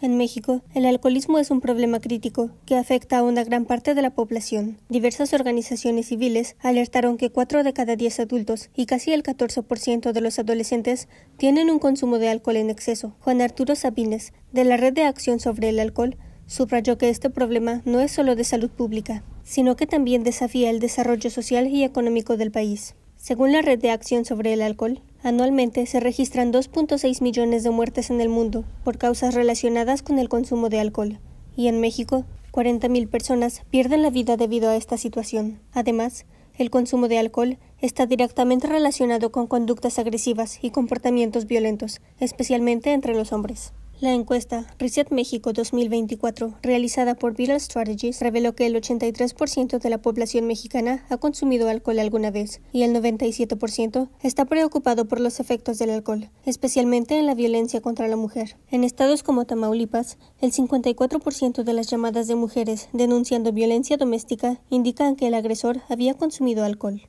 En México, el alcoholismo es un problema crítico que afecta a una gran parte de la población. Diversas organizaciones civiles alertaron que 4 de cada 10 adultos y casi el 14% de los adolescentes tienen un consumo de alcohol en exceso. Juan Arturo Sabines, de la Red de Acción sobre el Alcohol, subrayó que este problema no es solo de salud pública, sino que también desafía el desarrollo social y económico del país. Según la Red de Acción sobre el Alcohol, anualmente se registran 2.6 millones de muertes en el mundo por causas relacionadas con el consumo de alcohol, y en México, 40.000 personas pierden la vida debido a esta situación. Además, el consumo de alcohol está directamente relacionado con conductas agresivas y comportamientos violentos, especialmente entre los hombres. La encuesta Reset México 2024, realizada por Viral Strategies, reveló que el 83% de la población mexicana ha consumido alcohol alguna vez y el 97% está preocupado por los efectos del alcohol, especialmente en la violencia contra la mujer. En estados como Tamaulipas, el 54% de las llamadas de mujeres denunciando violencia doméstica indican que el agresor había consumido alcohol.